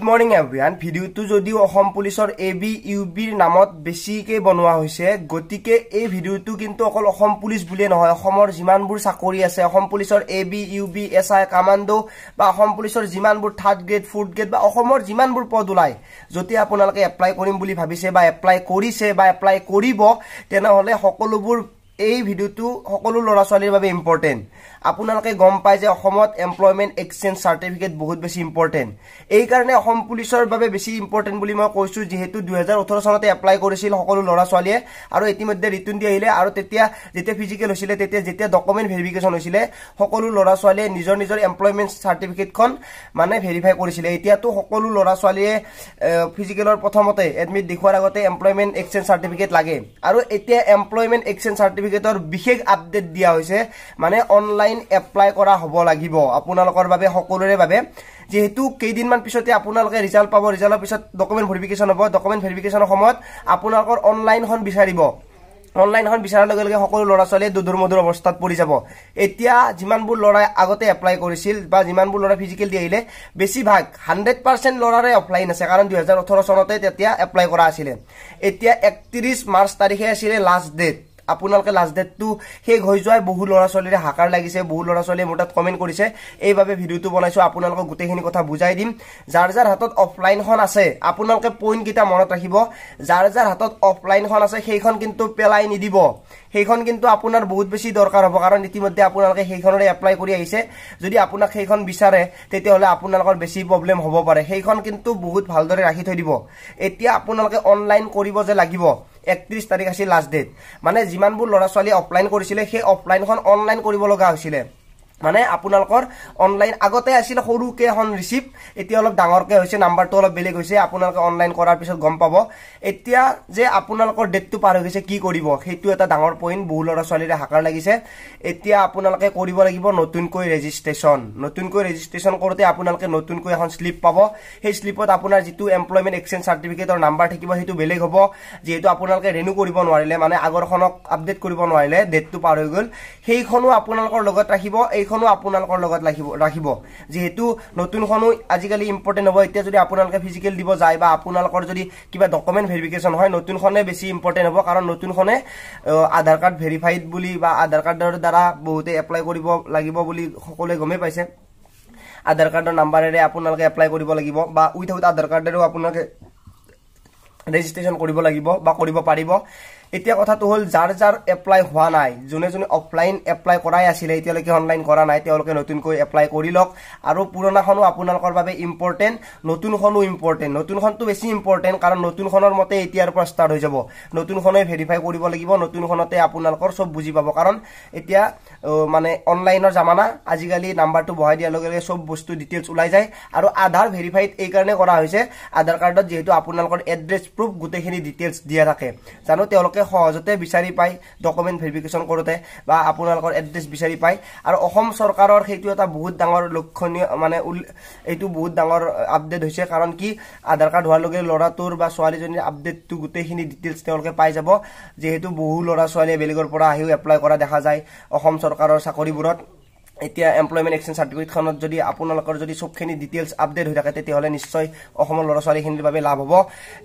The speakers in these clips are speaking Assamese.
গুড মৰ্ণিং এভৰিৱান ভিডিঅ'টো যদিও অসম পুলিচৰ এ বি ইউ বিৰ নামত বেছিকৈ বনোৱা হৈছে গতিকে এই ভিডিঅ'টো কিন্তু অকল অসম পুলিচ বুলিয়ে নহয় অসমৰ যিমানবোৰ চাকৰি আছে অসম পুলিচৰ A B U B S I commando বা অসম পুলিচৰ যিমানবোৰ থাৰ্ড গ্ৰেড ফ'ৰ্থ গ্ৰেড বা অসমৰ যিমানবোৰ পদ ওলায় যদি আপোনালোকে এপ্লাই কৰিম বুলি ভাবিছে বা এপ্লাই কৰিছে বা এপ্লাই কৰিব তেনেহ'লে সকলোবোৰ এই ভিডিঅ'টো সকলো ল'ৰা ছোৱালীৰ বাবে ইম্পৰ্টেণ্ট আপোনালোকে গম পায় যে অসমত এমপ্লয়মেণ্ট এক্সচেঞ্জ চাৰ্টিফিকেট বহুত বেছি ইম্পৰ্টেণ্ট এইকাৰণে অসম পুলিচৰ বাবে বেছি ইম্পৰ্টেণ্ট বুলি মই কৈছোঁ যিহেতু দুহেজাৰ ওঠৰ চনতে এপ্লাই কৰিছিল সকলো ল'ৰা ছোৱালীয়ে আৰু ইতিমধ্যে ৰিটাৰ্ণ দি আহিলে আৰু তেতিয়া যেতিয়া ফিজিকেল হৈছিলে তেতিয়া যেতিয়া ডকুমেণ্ট ভেৰিফিকেশ্যন হৈছিলে সকলো ল'ৰা ছোৱালীয়ে নিজৰ নিজৰ এমপ্লয়মেণ্ট চাৰ্টিফিকেটখন মানে ভেৰিফাই কৰিছিলে। এতিয়াতো সকলো ল'ৰা ছোৱালীয়ে ফিজিকেলৰ প্ৰথমতে এডমিট দেখুওৱাৰ আগতে এমপ্লয়মেণ্ট এক্সচেঞ্জ চাৰ্টিফিকেট লাগে। আৰু এতিয়া এমপ্লয়মেণ্ট এক্সচেঞ্জ চাৰ্টিফিকেটৰ বিশেষ আপডেট দিয়া হৈছে। মানে অনলাইন এপ্লাই কৰা হ'ব লাগিব। আপোনালোকৰ বাবে সকলোৰে বাবে। যিহেতু কেইদিনমান পিছতে আপোনালোকে ৰিজাল্ট পাব। ৰিজাল্টৰ পিছত ডকুমেণ্ট ভেৰিফিকেশ্যন হ'ব। ডকুমেণ্ট ভেৰিফিকেশ্যনৰ সময়ত আপোনালোকৰ অনলাইনখন বিচাৰিব। অনলাইনখন বিচৰাৰ লগে লগে সকলো ল'ৰা ছোৱালীয়ে দুধুৰ মধুৰ অৱস্থাত পৰি যাব। এতিয়া যিমানবোৰ ল'ৰাই আগতে এপ্লাই কৰিছিল বা যিমানবোৰ ল'ৰাই ফিজিকেল দি আহিলে বেছিভাগ হাণ্ড্ৰেড পাৰ্চেণ্ট ল'ৰাৰে অফলাইন আছে কাৰণ দুহেজাৰ ওঠৰ চনতে তেতিয়া এপ্লাই কৰা আছিলে। এতিয়া একত্ৰিছ মাৰ্চ তাৰিখে আছিলে লাষ্ট ডেট আপোনালোকে লাষ্ট ডেটটো শেষ হৈ যোৱাই বহু ল'ৰা ছোৱালীৰে হাকাৰ লাগিছে বহু ল'ৰা ছোৱালীয়ে মোৰ তাত কমেণ্ট কৰিছে। এইবাবে ভিডিঅ'টো বনাইছোঁ আপোনালোকক গোটেইখিনি কথা বুজাই দিম। যাৰ যাৰ হাতত অফলাইনখন আছে আপোনালোকে পইণ্টকেইটা মনত ৰাখিব। যাৰ যাৰ হাতত অফলাইনখন আছে সেইখন কিন্তু পেলাই নিদিব। সেইখন কিন্তু আপোনাৰ বহুত বেছি দৰকাৰ হ'ব কাৰণ ইতিমধ্যে আপোনালোকে সেইখনৰে এপ্লাই কৰি আহিছে। যদি আপোনাক সেইখন বিচাৰে তেতিয়াহ'লে আপোনালোকৰ বেছি প্ৰব্লেম হ'ব পাৰে। সেইখন কিন্তু বহুত ভালদৰে ৰাখি থৈ দিব। এতিয়া আপোনালোকে অনলাইন কৰিব যে লাগিব একত্ৰিছ তাৰিখ আছিল লাষ্ট ডেট মানে যিমানবোৰ ল'ৰা ছোৱালীয়ে অফলাইন কৰিছিলে সেই অফলাইনখন অনলাইন কৰিব লগা হৈছিলে। মানে আপোনালোকৰ অনলাইন আগতে আছিল সৰুকৈ এখন ৰিচিপ্ট এতিয়া অলপ ডাঙৰকৈ হৈছে নাম্বাৰটো অলপ বেলেগ হৈছে আপোনালোকে অনলাইন কৰাৰ পিছত গম পাব। এতিয়া যে আপোনালোকৰ ডেটটো পাৰ হৈ গৈছে কি কৰিব? সেইটো এটা ডাঙৰ পইণ্ট বহু ল'ৰা ছোৱালীৰে হাকাৰ লাগিছে। এতিয়া আপোনালোকে কৰিব লাগিব নতুনকৈ ৰেজিষ্ট্ৰেশ্যন নতুনকৈ ৰেজিষ্ট্ৰেশ্যন কৰোঁতে আপোনালোকে নতুনকৈ এখন শ্লিপ পাব। সেই শ্লিপত আপোনাৰ যিটো এমপ্লয়মেণ্ট এক্সচেঞ্জ চাৰ্টিফিকেটৰ নাম্বাৰ থাকিব সেইটো বেলেগ হ'ব। যিহেতু আপোনালোকে ৰেনু কৰিব নোৱাৰিলে মানে আগৰখনক আপডেট কৰিব নোৱাৰিলে ডেটটো পাৰ হৈ গ'ল। সেইখনো আপোনালোকৰ লগত ৰাখিব। এই সেইখনো আপোনালোকৰ লগত ৰাখিব ৰাখিব। যিহেতু নতুনখনো আজিকালি ইম্পৰ্টেণ্ট হ'ব। এতিয়া যদি আপোনালোকে ফিজিকেল দিব যায় বা আপোনালোকৰ যদি কিবা ডকুমেণ্ট ভেৰিফিকেশ্যন হয় নতুনখনে বেছি ইম্পৰ্টেণ্ট হ'ব। কাৰণ নতুনখনে আধাৰ কাৰ্ড ভেৰিফাইড বুলি বা আধাৰ কাৰ্ডৰ দ্বাৰা বহুতে এপ্লাই কৰিব লাগিব বুলি সকলোৱে গমেই পাইছে। আধাৰ কাৰ্ডৰ নাম্বাৰেৰে আপোনালোকে এপ্লাই কৰিব লাগিব বা উইথাউট আধাৰ কাৰ্ডেৰেও আপোনালোকে ৰেজিষ্ট্ৰেশ্যন কৰিব লাগিব বা কৰিব পাৰিব। এতিয়া কথাটো হ'ল যাৰ যাৰ এপ্লাই হোৱা নাই যোনে যোনে অফলাইন এপ্লাই কৰাই আছিলে এতিয়ালৈকে অনলাইন কৰা নাই তেওঁলোকে নতুনকৈ এপ্লাই কৰি লওক। আৰু পুৰণাখনো আপোনালোকৰ বাবে ইম্পৰ্টেণ্ট নতুনখনো ইম্পৰ্টেণ্ট নতুনখনটো বেছি ইম্পৰ্টেণ্ট কাৰণ নতুনখনৰ মতে এতিয়াৰ পৰা ষ্টাৰ্ট হৈ যাব। নতুনখনে ভেৰিফাই কৰিব লাগিব নতুনখনতে আপোনালোকৰ চব বুজি পাব। কাৰণ এতিয়া মানে অনলাইনৰ জামানা আজিকালি নাম্বাৰটো বহাই দিয়াৰ লগে লগে চব বস্তু ডিটেইলছ ওলাই যায়। আৰু আধাৰ ভেৰিফাইড এইকাৰণে কৰা হৈছে। আধাৰ কাৰ্ডত যিহেতু আপোনালোকৰ এড্ৰেছ প্ৰুফ গোটেইখিনি ডিটেইলছ দিয়া থাকে। জানো তেওঁলোকে সহজতে বিচাৰি পায় ডকুমেণ্ট ভেৰিফিকেশ্যন কৰোঁতে বা আপোনালোকৰ এড্ৰেছ বিচাৰি পায়। আৰু অসম চৰকাৰৰ সেইটো এটা বহুত ডাঙৰ লক্ষণীয় মানে এইটো বহুত ডাঙৰ আপডেট হৈছে। কাৰণ কি আধাৰ কাৰ্ড হোৱাৰ লগে ল'ৰাটোৰ বা ছোৱালীজনীৰ আপডেটটো গোটেইখিনি ডিটেইলছ তেওঁলোকে পাই যাব। যিহেতু বহু ল'ৰা ছোৱালীয়ে বেলেগৰ পৰা আহিও এপ্লাই কৰা দেখা যায়। অসম চৰকাৰৰ চাকৰিবোৰত। এতিয়া এমপ্লয়মেণ্ট এক্সচেঞ্জ চাৰ্টিফিকেটখনত যদি আপোনালোকৰ যদি চবখিনি ডিটেইলছ আপডেট হৈ থাকে তেতিয়াহ'লে নিশ্চয় অসমৰ ল'ৰা ছোৱালীখিনিৰ বাবে লাভ হ'ব।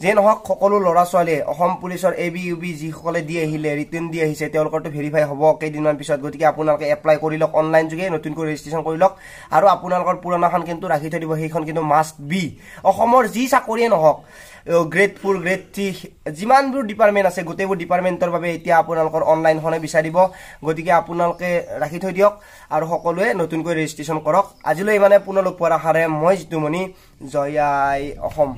যিয়ে নহওক সকলো ল'ৰা ছোৱালীয়ে অসম পুলিচৰ এ বি ইউ বি যিসকলে দি আহিলে ৰিটাৰ্ণ দি আহিছে তেওঁলোকৰতো ভেৰিফাই হ'ব কেইদিনমান পিছত। গতিকে আপোনালোকে এপ্লাই কৰি লওক অনলাইন যোগে নতুনকৈ ৰেজিষ্ট্ৰেশ্যন কৰি লওক। আৰু আপোনালোকৰ পুৰণাখন কিন্তু ৰাখি থৈ দিব সেইখন কিন্তু মাষ্ট বি অসমৰ যি চাকৰিয়ে নহওক গ্ৰেড ফ'ৰ গ্ৰেড থ্ৰী যিমানবোৰ ডিপাৰ্টমেণ্ট আছে গোটেইবোৰ ডিপাৰ্টমেণ্টৰ বাবে এতিয়া আপোনালোকৰ অনলাইনখনে বিচাৰিব গতিকে আপোনালোকে ৰাখি থৈ দিয়ক আৰু সকলোৱে নতুনকৈ ৰেজিষ্ট্ৰেশ্যন কৰক। আজিলৈ ইমানে পুনৰ লগ পোৱাৰ আশাৰে মই জিতুমণি জয় আই অসম।